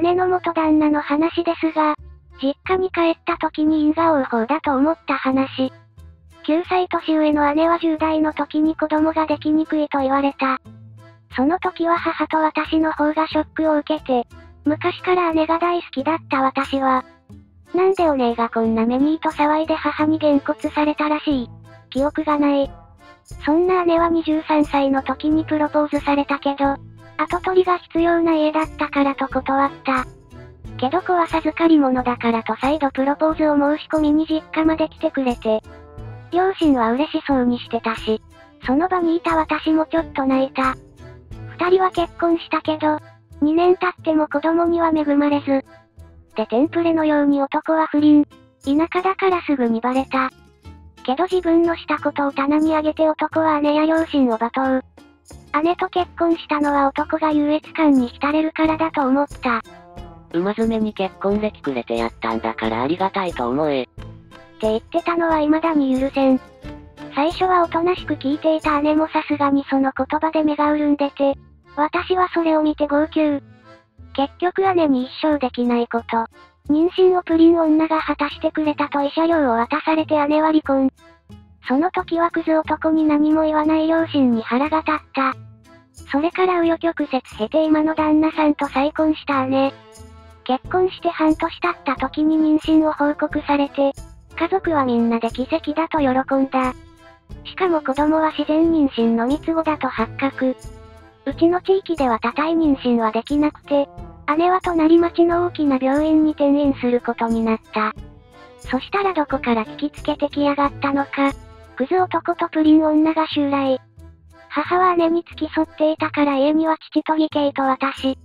姉の元旦那の話ですが、実家に帰った時に因果応報だと思った話。9歳年上の姉は10代の時に子供ができにくいと言われた。その時は母と私の方がショックを受けて、昔から姉が大好きだった私は、なんでお姉がこんな目にいと騒いで母にげんこつされたらしい。記憶がない。そんな姉は23歳の時にプロポーズされたけど、後取りが必要な家だったからと断った。けど子は授かり物だからと再度プロポーズを申し込みに実家まで来てくれて。両親は嬉しそうにしてたし、その場にいた私もちょっと泣いた。二人は結婚したけど、2年経っても子供には恵まれず。でテンプレのように男は不倫。田舎だからすぐにバレた。けど自分のしたことを棚に上げて男は姉や両親を罵倒。姉と結婚したのは男が優越感に浸れるからだと思った。馬詰めに結婚歴くれてやったんだからありがたいと思え。って言ってたのは未だに許せん。最初はおとなしく聞いていた姉もさすがにその言葉で目が潤んでて、私はそれを見て号泣。結局姉に一生できないこと。妊娠をプリン女が果たしてくれたと慰謝料を渡されて姉は離婚。その時はクズ男に何も言わない両親に腹が立った。それから紆余曲折経て今の旦那さんと再婚した姉。結婚して半年経った時に妊娠を報告されて、家族はみんなで奇跡だと喜んだ。しかも子供は自然妊娠の三つ子だと発覚。うちの地域では多体妊娠はできなくて、姉は隣町の大きな病院に転院することになった。そしたらどこから聞きつけてきやがったのか。クズ男とプリン女が襲来。母は姉に付き添っていたから家には父と義兄と私。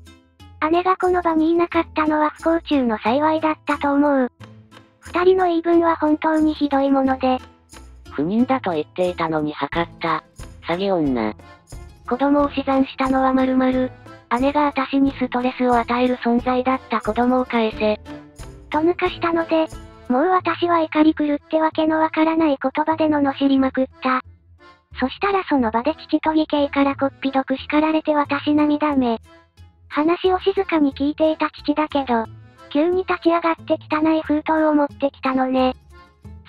姉がこの場にいなかったのは不幸中の幸いだったと思う。二人の言い分は本当にひどいもので。不妊だと言っていたのに測った。詐欺女。子供を死産したのは〇〇。姉が私にストレスを与える存在だった子供を返せ。と抜かしたので、もう私は怒り狂ってわけのわからない言葉で罵りまくった。そしたらその場で父と義兄からこっぴどく叱られて私涙目。話を静かに聞いていた父だけど、急に立ち上がって汚い封筒を持ってきたのね。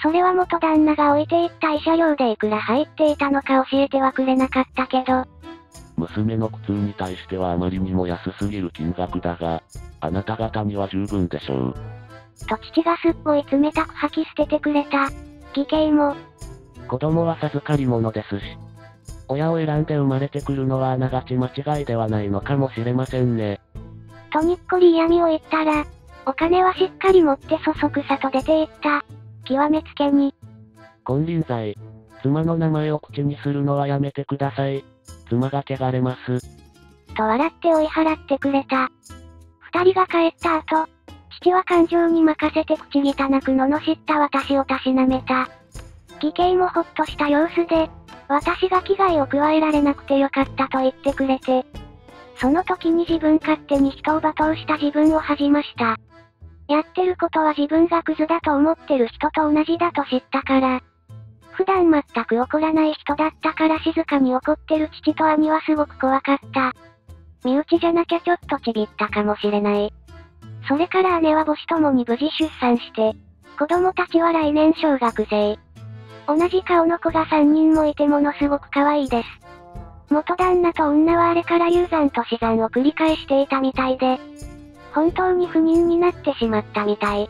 それは元旦那が置いていった慰謝料でいくら入っていたのか教えてはくれなかったけど、娘の苦痛に対してはあまりにも安すぎる金額だが、あなた方には十分でしょう。と父がすっごい冷たく吐き捨ててくれた。義兄も。子供は授かり物ですし。親を選んで生まれてくるのはあながち間違いではないのかもしれませんね。とにっこり嫌味を言ったら、お金はしっかり持ってそそくさと出て行った。極めつけに。金輪際。妻の名前を口にするのはやめてください。妻が汚れます。と笑って追い払ってくれた。二人が帰った後、父は感情に任せて口汚く罵った私をたしなめた。義兄もほっとした様子で、私が危害を加えられなくてよかったと言ってくれて、その時に自分勝手に人を罵倒した自分を恥じました。やってることは自分がクズだと思ってる人と同じだと知ったから、普段全く怒らない人だったから静かに怒ってる父と兄はすごく怖かった。身内じゃなきゃちょっとちびったかもしれない。それから姉は母子ともに無事出産して、子供たちは来年小学生。同じ顔の子が3人もいてものすごく可愛いです。元旦那と女はあれから流産と死産を繰り返していたみたいで、本当に不妊になってしまったみたい。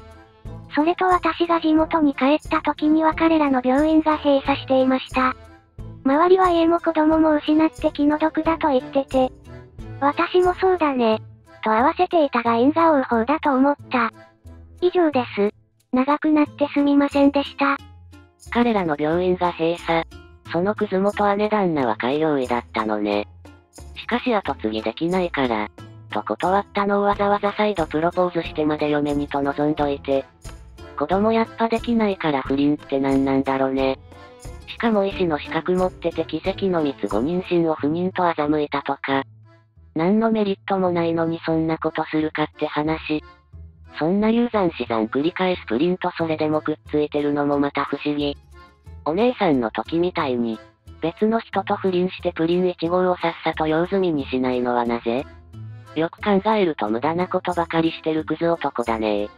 それと私が地元に帰った時には彼らの病院が閉鎖していました。周りは家も子供も失って気の毒だと言ってて。私もそうだね。と合わせていたが因果応報だと思った。以上です。長くなってすみませんでした。彼らの病院が閉鎖。そのクズ元姉旦那は開業医だったのね。しかし後継ぎできないから、と断ったのをわざわざ再度プロポーズしてまで嫁にと望んどいて、子供やっぱできないから不倫って何なんだろうね。しかも医師の資格持ってて奇跡の三つ子妊娠を不妊と欺いたとか。何のメリットもないのにそんなことするかって話。そんな流産死産繰り返すプリンとそれでもくっついてるのもまた不思議。お姉さんの時みたいに、別の人と不倫してプリン1号をさっさと用済みにしないのはなぜ？よく考えると無駄なことばかりしてるクズ男だね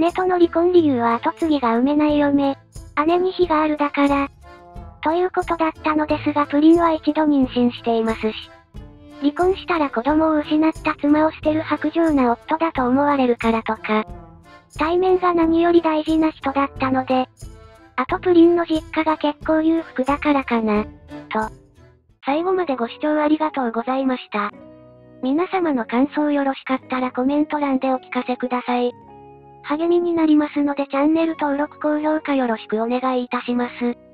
姉との離婚理由は後継ぎが産めない嫁。姉に非があるだから。ということだったのですがプリンは一度妊娠していますし。離婚したら子供を失った妻を捨てる薄情な夫だと思われるからとか。対面が何より大事な人だったので。あとプリンの実家が結構裕福だからかな。と。最後までご視聴ありがとうございました。皆様の感想よろしかったらコメント欄でお聞かせください。励みになりますのでチャンネル登録高評価よろしくお願いいたします。